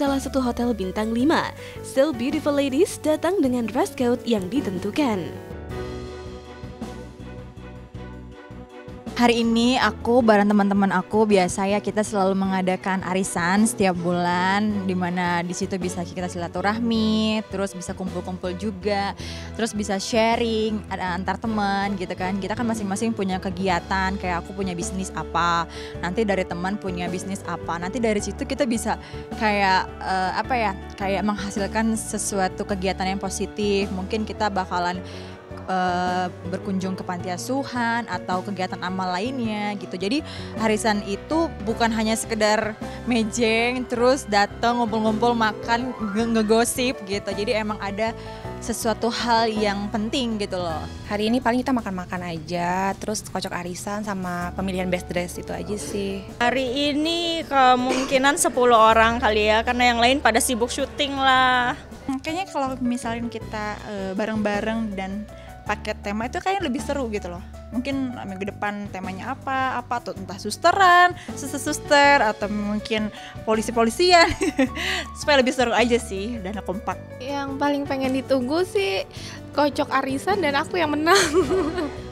salah satu hotel bintang 5. Still beautiful ladies datang dengan dress code yang ditentukan. Hari ini aku bareng teman-teman aku biasa ya kita selalu mengadakan arisan setiap bulan di mana di situ bisa kita silaturahmi, terus bisa kumpul-kumpul juga, terus bisa sharing antar teman gitu kan. Kita kan masing-masing punya kegiatan kayak aku punya bisnis apa, nanti dari teman punya bisnis apa. Nanti dari situ kita bisa kayak uh, apa ya? kayak menghasilkan sesuatu kegiatan yang positif. Mungkin kita bakalan uh, berkunjung ke panti asuhan atau kegiatan amal lainnya gitu. Jadi harisan itu bukan hanya sekedar mejeng terus datang ngumpul-ngumpul makan ngegosip gitu. Jadi emang ada sesuatu hal yang penting gitu loh. Hari ini paling kita makan-makan aja, terus kocok arisan sama pemilihan best dress itu aja sih. Hari ini kemungkinan 10 orang kali ya, karena yang lain pada sibuk syuting lah. Kayaknya kalau misalnya kita uh, bareng-bareng dan paket tema itu kayaknya lebih seru gitu loh mungkin minggu depan temanya apa apa atau entah susteran suster-suster atau mungkin polisi-polisian supaya lebih seru aja sih dan kompak yang paling pengen ditunggu sih kocok arisan dan aku yang menang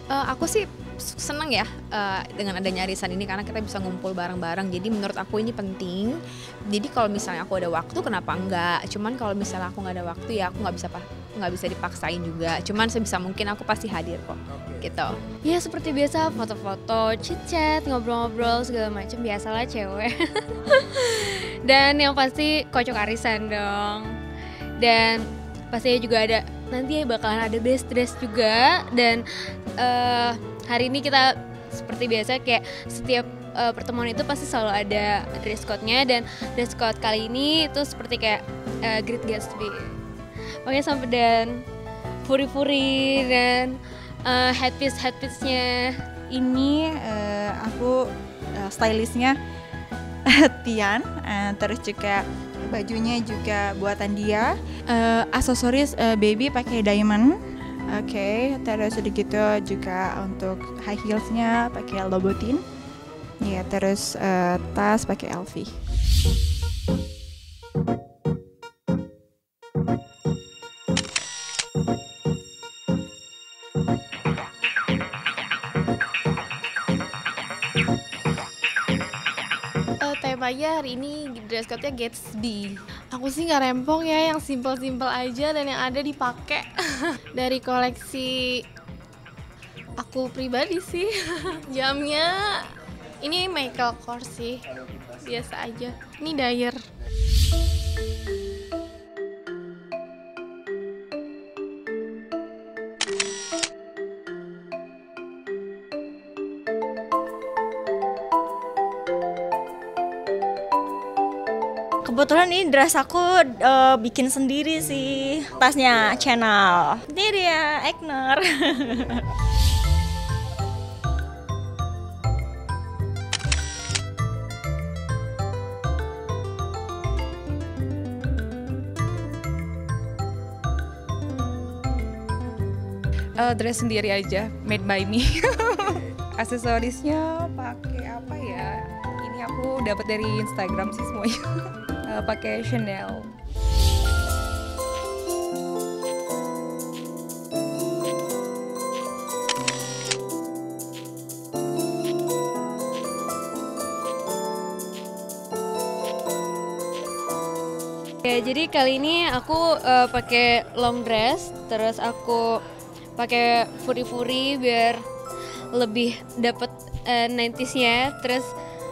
uh, aku sih senang ya uh, dengan adanya arisan ini karena kita bisa ngumpul bareng-bareng. Jadi menurut aku ini penting. Jadi kalau misalnya aku ada waktu kenapa enggak? Cuman kalau misalnya aku nggak ada waktu ya aku nggak bisa nggak bisa dipaksain juga. Cuman sebisa mungkin aku pasti hadir kok. Gitu. Ya seperti biasa foto-foto, chit-chat, ngobrol-ngobrol segala macam biasalah cewek. Dan yang pasti kocok arisan dong. Dan pastinya juga ada nanti bakalan ada best dress juga dan uh, hari ini kita seperti biasa kayak setiap uh, pertemuan itu pasti selalu ada dress code-nya dan dress code kali ini itu seperti kayak uh, Great Gatsby. Oke sampai dan puri-puri dan uh, headpiece headpiece-nya ini uh, aku uh, stylistnya Tian, uh, terus juga bajunya juga buatan dia. Uh, aksesoris uh, baby pakai diamond Oke, okay, terus sedikit juga untuk high heelsnya pakai Louboutin. Ya, terus uh, tas pakai LV. Temanya hari ini dress code-nya Gatsby Aku sih nggak rempong ya, yang simple-simple aja dan yang ada dipakai dari koleksi aku pribadi sih. Jamnya ini Michael Kors sih, biasa aja. Ini Dyer. Kebetulan ini dress aku uh, bikin sendiri sih tasnya channel. Ini dia Egner uh, dress sendiri aja made by me. Aksesorisnya pakai apa ya? Ini aku dapat dari Instagram sih semuanya uh, pakai Chanel. Ya, jadi kali ini aku uh, pakai long dress, terus aku pakai furi-furi biar lebih dapat uh, 90s-nya, terus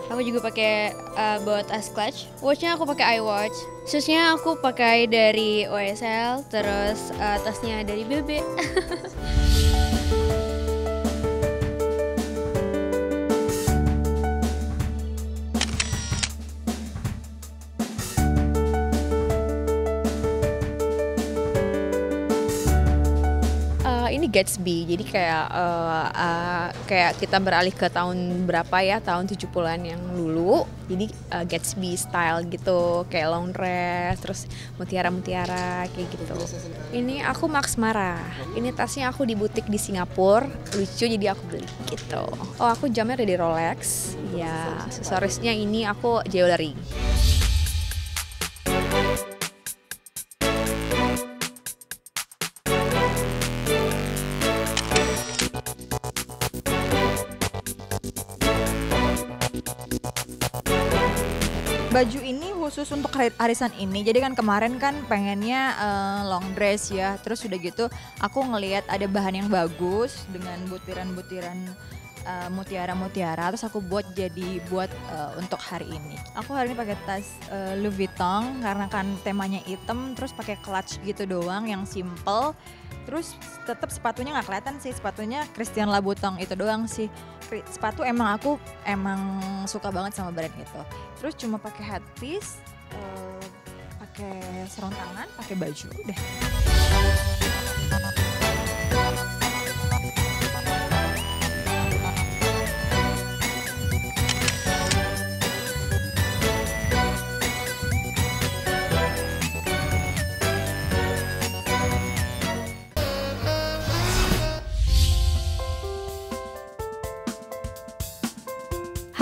Aku juga pakai uh, buat tas clutch. Watchnya aku pakai iWatch. Shoesnya aku pakai dari OSL. Terus uh, tasnya dari BB. Gatsby. Jadi kayak uh, uh, kayak kita beralih ke tahun berapa ya? Tahun 70-an yang dulu. Jadi uh, Gatsby style gitu, kayak long dress, terus mutiara-mutiara kayak gitu. Ini aku Max Mara. Ini tasnya aku di butik di Singapura. Lucu jadi aku beli gitu. Oh, aku jamnya dari Rolex. Ya, aksesorisnya ini aku jewelry. Khusus untuk arisan ini. Jadi kan kemarin kan pengennya eh, long dress ya. Terus udah gitu aku ngelihat ada bahan yang bagus dengan butiran-butiran eh, mutiara-mutiara. Terus aku buat jadi buat eh, untuk hari ini. Aku hari ini pakai tas eh, Louis Vuitton karena kan temanya hitam. Terus pakai clutch gitu doang yang simple. Terus tetap sepatunya nggak kelihatan sih. Sepatunya Christian Louboutin itu doang sih. Sepatu emang aku emang suka banget sama brand itu terus cuma pakai headpiece eh, pakai sarung tangan pakai baju udah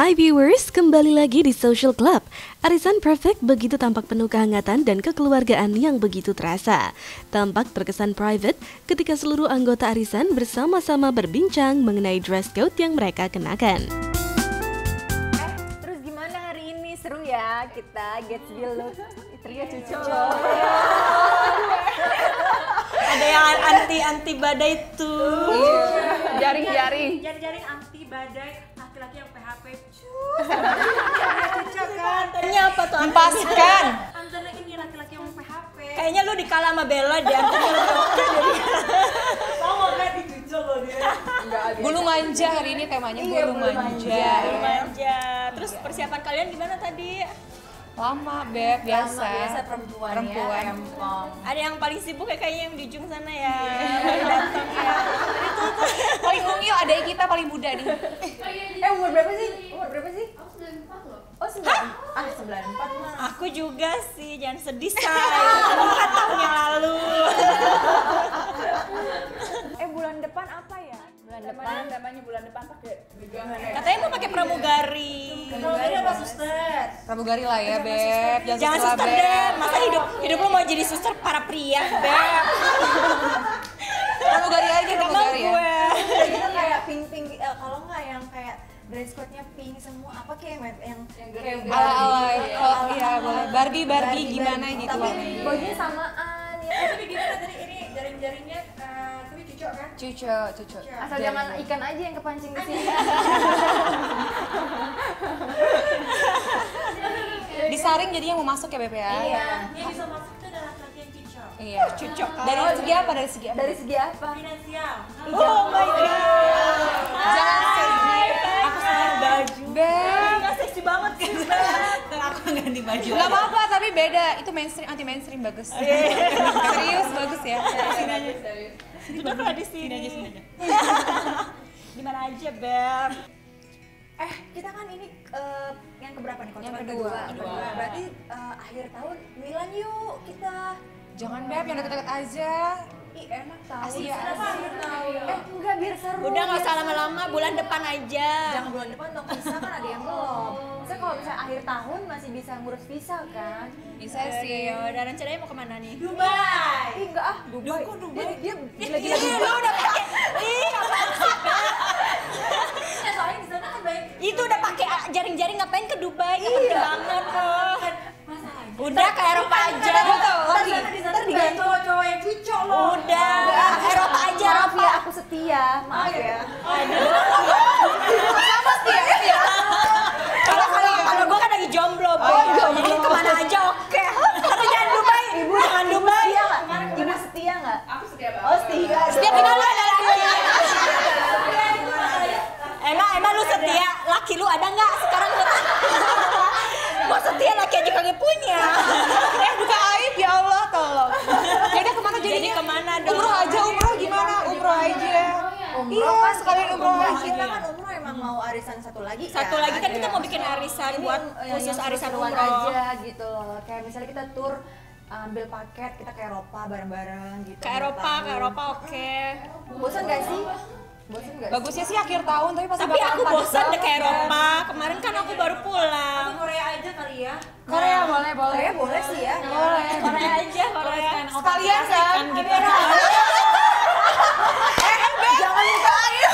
Hai viewers, kembali lagi di Social Club. Arisan Perfect begitu tampak penuh kehangatan dan kekeluargaan yang begitu terasa. Tampak terkesan private ketika seluruh anggota arisan bersama-sama berbincang mengenai dress code yang mereka kenakan. terus gimana hari ini seru ya kita Gatsby look Teriak cucu Ada yang anti anti badai tuh. Jaring-jaring. Jaring-jaring anti badai laki-laki yang. Tanya apa tuh? Lepaskan. Antara ini laki-laki yang PHP. Kayaknya lu dikalah sama Bella deh. Dari Mau nggak dicucuk loh dia. Bulu manja hari ini temanya bulu manja. manja. Terus persiapan kalian gimana tadi? Lama beb biasa. perempuan, Perempuan. ya. Ada yang paling sibuk ya kayaknya yang di ujung sana ya. Baru datang ya. Paling mungil ada kita paling muda nih. eh umur berapa sih berapa sih oh sembilan ah sembilan empat mah Aku juga sih, jangan sedih say. Empat tahun yang lalu. eh bulan depan apa ya bulan depan Namanya bulan depan pakai Katanya mau pakai pramugari. Pramugari apa suster? Pramugari lah ya beb. Jangan, Jangan suster deh. Masa hidup hidup lu mau jadi suster para pria, Beb. Pramugari aja pramugari ya. gue. kayak pink pink eh, kalau nggak yang kayak dress code-nya pink semua apa kayak yang yang, kayak Ala ala. Kalau iya boleh. Barbie Barbie gimana gitu warnanya. bajunya samaan ya Tapi gimana tadi ini jaring-jaringnya eh, tapi cucuk kan? Cucu, cucu. asal jangan ikan aja yang kepancing di sini Disaring jadinya mau masuk ya beb ya. iya Yang bisa masuk itu adalah laki-laki yang cucuk. Iya. Cucok. Dari segi apa? Dari segi apa? dari segi apa Finansial. Oh my god. Jangan sedih. Beb. Enggak seksi banget kan, Beb. Aku ganti baju. Gak apa-apa tapi beda. Itu mainstream anti mainstream bagus. Serius bagus ya. Duduklah di sini. Gimana aja, Beb? eh kita kan ini eh, yang keberapa nih Yang kedua. kedua berarti eh, akhir tahun Milan yuk kita Jangan beb yang deket-deket aja. Ih enak tahu Asia, akhir tahun eh enggak biar seru Udah nggak biar usah lama-lama, bulan depan aja. jangan bulan depan dong visa kan ada yang belum Maksudnya kalau misalnya akhir tahun masih bisa ngurus visa kan Bisa sih. Ya udah rencananya mau ke mana nih? Dubai. Ih enggak ah Dubai Dia, dia gila-gila Ih, lu Dubai udah pakai. Ih, apaan sih? Ya soalnya di sana kan baik. Itu udah pakai jaring-jaring ngapain ke Dubai? Kan penting banget loh. Udah ke Eropa aja. Lagi. Di sana diganti cowok-cowok yang cucuk loh. Udah, Eropa aja, Eropa. ya aku setia maaf ya Kalau kalau kalau gue kan lagi jomblo, Bo. Jadi ke mana aja oke. Tapi jangan Dubai. Ibu jangan Dubai. Setia nggak? Ibu setia nggak? Aku setia banget. Oh setia Setiap gimana ada laki? Emang emang lu setia? Laki lu ada nggak sekarang? Gue setia laki aja kagak punya. Eh buka aib ya Allah tolong. Ya udah ke mana Jadi jadinya? ke mana dong? Umroh aja umroh gimana? Umroh aja. Umroh Iya, kan sekalian kita- umroh aja. Kita kan umroh emang mau arisan satu lagi Satu lagi kan kita mau bikin arisan Ini khusus arisan umroh. aja gitu loh. Kayak misalnya kita tur ambil paket kita ke Eropa bareng-bareng gitu. Ke Eropa, ke Eropa oke. Bosan gak sih? Bosan gak? Bagusnya sih akhir tahun tapi pasti Tapi aku bosan deh ke ya. Eropa. Kemarin kan aku baru pulang. Korea aja kali ya. Korea boleh boleh. Korea boleh sih ya. Boleh. Korea aja, Korea. Sekalian kan gitu. Jangan lupa ayo.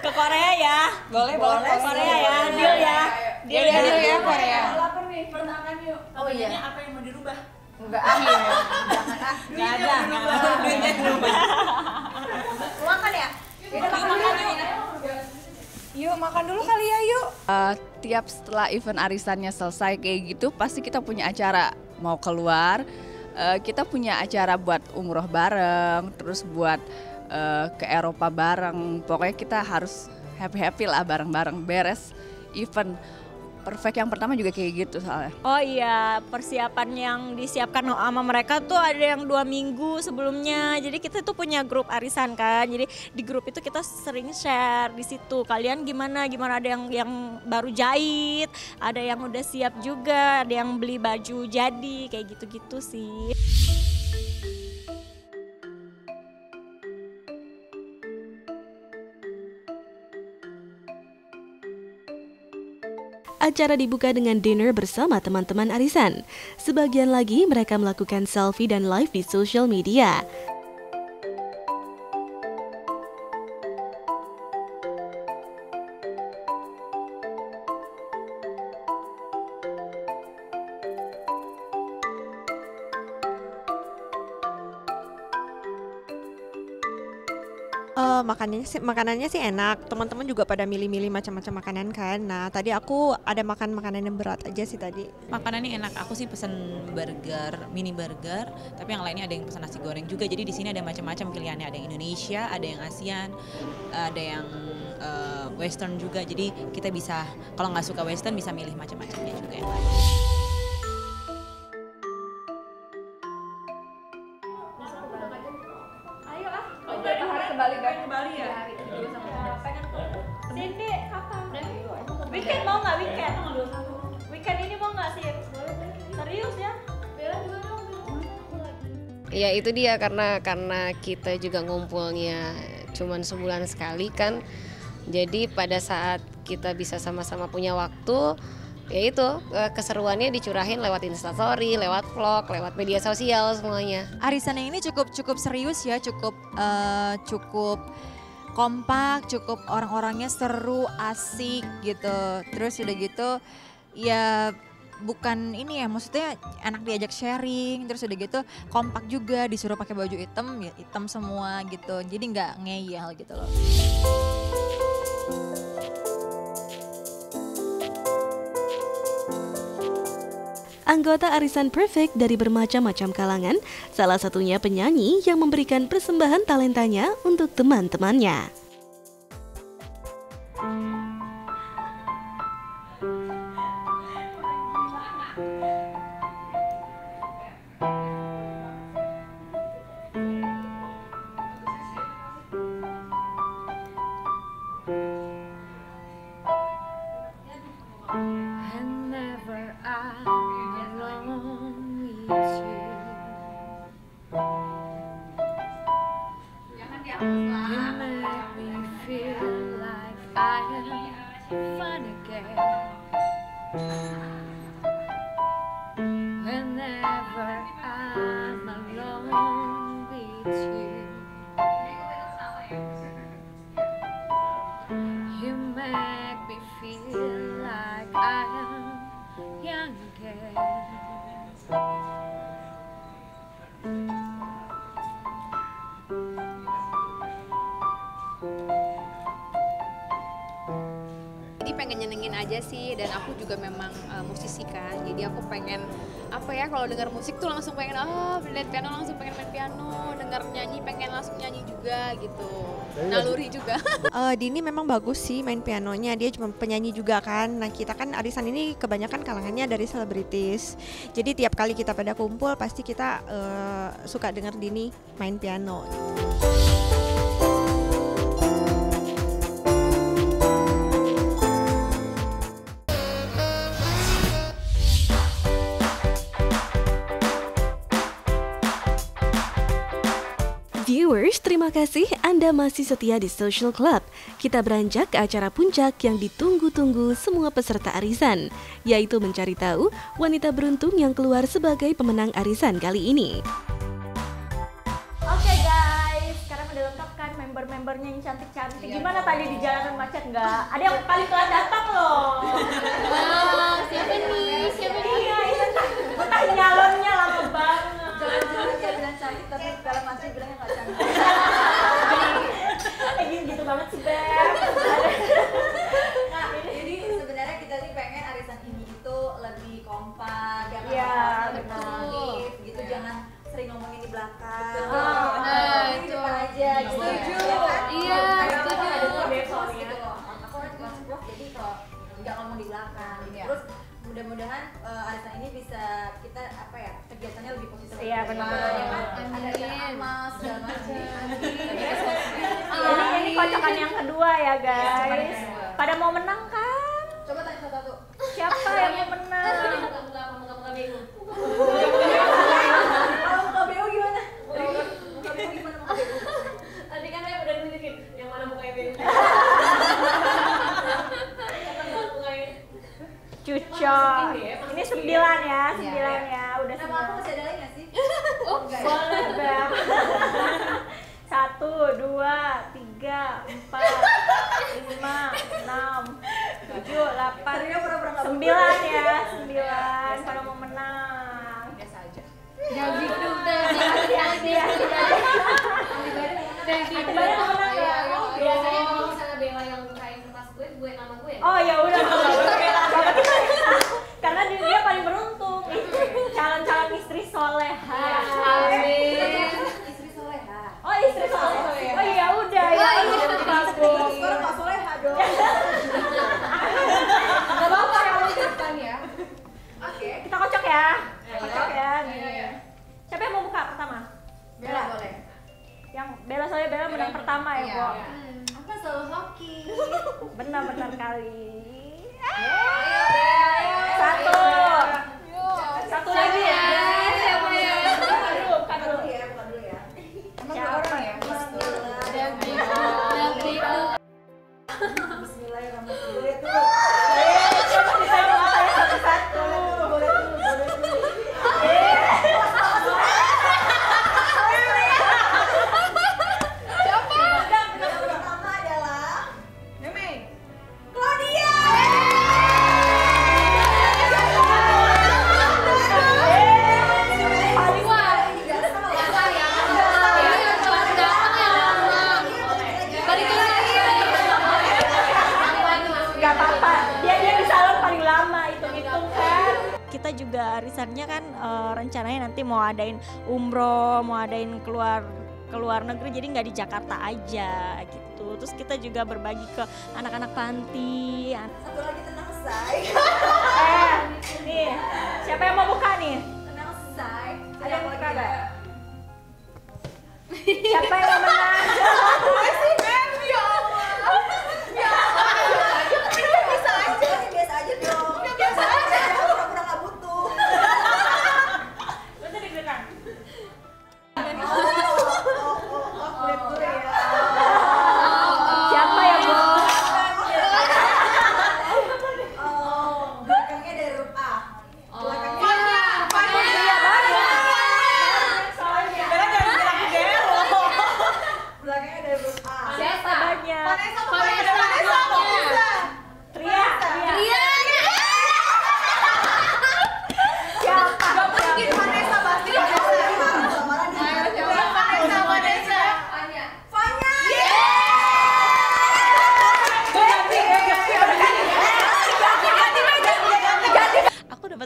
Ke ke Ya. Boleh, boleh. Korea ya, deal ya. Deal ya, deal ya Korea. Lapar nih, pertanyaan yuk. Oh iya. Apa yang mau dirubah? Enggak ah. Enggak ada. Duitnya berubah. Makan ya? Yaudah makan yuk. Yuk makan dulu kali ya yuk. Uh, tiap setelah event arisannya selesai kayak gitu pasti kita punya acara mau keluar uh, kita punya acara buat umroh bareng terus buat uh, ke Eropa bareng pokoknya kita harus happy happy lah bareng bareng beres event perfect yang pertama juga kayak gitu soalnya Oh iya, persiapan yang disiapkan sama mereka tuh ada yang dua minggu sebelumnya. Jadi kita tuh punya grup arisan kan. Jadi di grup itu kita sering share di situ. Kalian gimana? Gimana ada yang yang baru jahit, ada yang udah siap juga, ada yang beli baju jadi kayak gitu-gitu sih. Acara dibuka dengan dinner bersama teman-teman arisan. Sebagian lagi mereka melakukan selfie dan live di social media. Makanannya sih makanannya sih enak. Teman-teman juga pada milih-milih macam-macam makanan kan. Nah, tadi aku ada makan makanan yang berat aja sih tadi. Makanannya enak. Aku sih pesen burger, mini burger, tapi yang lainnya ada yang pesan nasi goreng juga. Jadi di sini ada macam-macam pilihannya. Ada yang Indonesia, ada yang ASEAN, ada yang uh, western juga. Jadi kita bisa kalau nggak suka western bisa milih macam-macamnya juga yang lain. Serius ya? Ya itu dia karena karena kita juga ngumpulnya cuman sebulan sekali kan. Jadi pada saat kita bisa sama-sama punya waktu, ya itu eh, keseruannya dicurahin lewat instastory, lewat vlog, lewat media sosial semuanya. Arisan yang ini cukup cukup serius ya, cukup eh, cukup kompak, cukup orang-orangnya seru, asik gitu. Terus udah gitu ya bukan ini ya maksudnya enak diajak sharing terus udah gitu kompak juga disuruh pakai baju hitam ya hitam semua gitu jadi nggak ngeyel gitu loh Anggota Arisan Perfect dari bermacam-macam kalangan, salah satunya penyanyi yang memberikan persembahan talentanya untuk teman-temannya. Aja sih dan aku juga memang uh, musisi kan. Jadi aku pengen apa ya kalau dengar musik tuh langsung pengen oh lihat piano langsung pengen main piano, dengar nyanyi pengen langsung nyanyi juga gitu. Naluri juga. Eh, Dini memang bagus sih main pianonya. Dia cuma penyanyi juga kan. Nah, kita kan arisan ini kebanyakan kalangannya dari selebritis. Jadi tiap kali kita pada kumpul pasti kita eh, suka dengar Dini main piano. Viewers, Terima kasih Anda masih setia di Social Club. Kita beranjak ke acara puncak yang ditunggu-tunggu semua peserta arisan, yaitu mencari tahu wanita beruntung yang keluar sebagai pemenang arisan kali ini. Oke okay guys, sekarang udah lengkap kan member-membernya yang cantik-cantik. Iya, Gimana tadi di iya. jalanan macet nggak? Ada yang paling telat datang loh. Wow, siapa nih? Siapa nih? Iya, iya. itu nyalonnya lama banget. Jalan-jalan cantik tapi dalam hati bilangnya istri soleh oh ya udah ya, ya iya. sekarang nggak Soleh dong nggak apa-apa kamu ikutkan ya. Oke kita kocok ya. Kocok ya. Siapa yang mau buka pertama? Bella boleh. Yang Bella soalnya Bella menang pertama ya kok iya. hmm, aku selalu hoki. Benar-benar kali. umroh, mau adain keluar keluar negeri jadi nggak di Jakarta aja gitu. Terus kita juga berbagi ke anak-anak panti. Satu lagi tenang say. eh, nih siapa yang mau buka nih? Tenang say. Ada yang buka gak? Siapa yang mau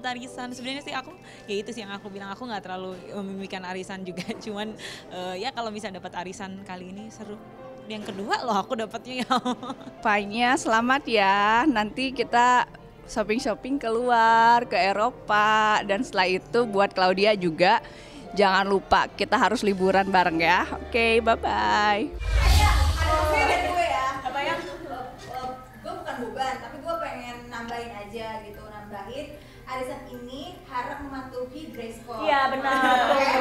buat arisan. Sebenarnya sih aku ya itu sih yang aku bilang aku nggak terlalu eh, memikirkan arisan juga. Cuman uh, ya kalau bisa dapat arisan kali ini seru. Yang kedua loh aku dapatnya ya. Panya selamat ya. Nanti kita shopping-shopping keluar ke Eropa. Dan setelah itu buat Claudia juga. Jangan lupa kita harus liburan bareng ya. Oke okay, bye bye iya benar.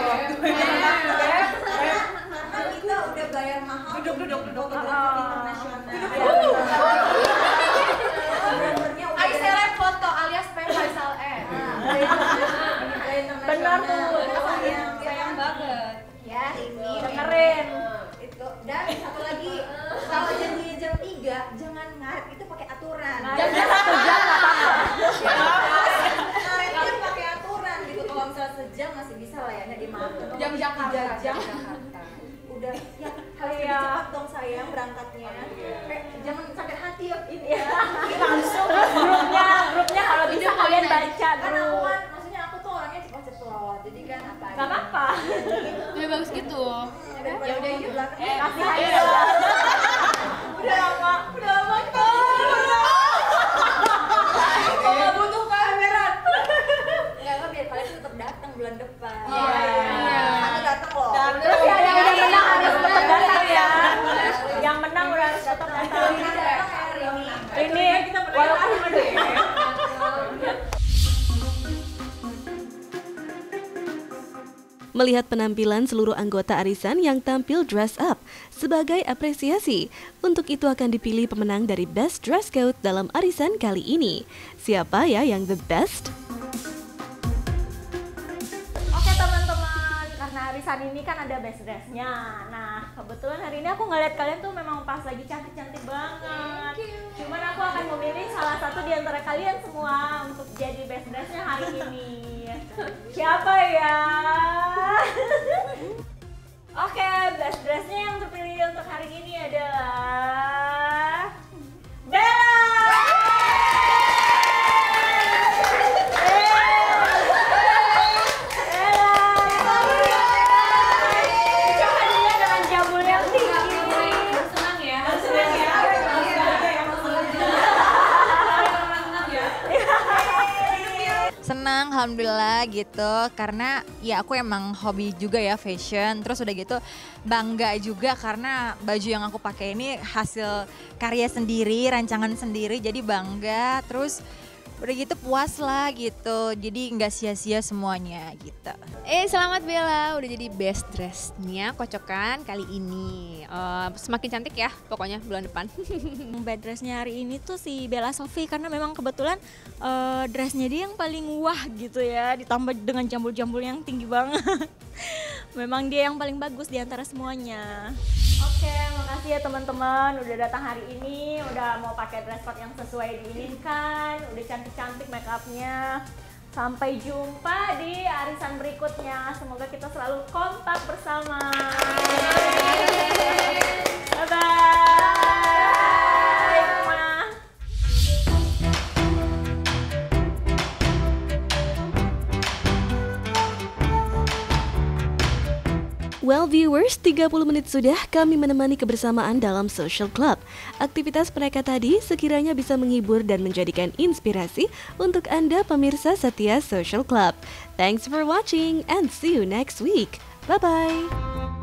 sayang berangkatnya. Melihat penampilan seluruh anggota arisan yang tampil dress up sebagai apresiasi, untuk itu akan dipilih pemenang dari Best Dress Code dalam arisan kali ini. Siapa ya yang the best? Oke teman-teman, karena arisan ini kan ada best dressnya. Nah, kebetulan hari ini aku ngeliat kalian tuh memang pas lagi cantik-cantik banget. Cuman aku akan memilih salah satu di antara kalian semua untuk jadi best dressnya hari ini. Siapa ya? Oke, best dressnya yang terpilih untuk hari ini adalah alhamdulillah gitu. Karena ya aku emang hobi juga ya fashion. Terus udah gitu bangga juga karena baju yang aku pakai ini hasil karya sendiri rancangan sendiri. Jadi bangga. Terus udah gitu puas lah gitu jadi nggak sia-sia semuanya gitu Eh selamat Bella udah jadi best dressnya kocokan kali ini. Eh, semakin cantik ya pokoknya bulan depan. Bad dressnya hari ini tuh si Bella Sophie karena memang kebetulan eh, dressnya dia yang paling wah gitu ya ditambah dengan jambul-jambul yang tinggi banget. memang dia yang paling bagus di antara semuanya. Oke, makasih ya teman-teman udah datang hari ini, udah mau pakai dress code yang sesuai diinginkan, udah cantik-cantik make upnya. Sampai jumpa di arisan berikutnya. Semoga kita selalu kompak bersama. Bye bye. Well viewers, 30 menit sudah kami menemani kebersamaan dalam Social Club. Aktivitas mereka tadi sekiranya bisa menghibur dan menjadikan inspirasi untuk Anda pemirsa setia Social Club. Thanks for watching and see you next week. Bye-bye.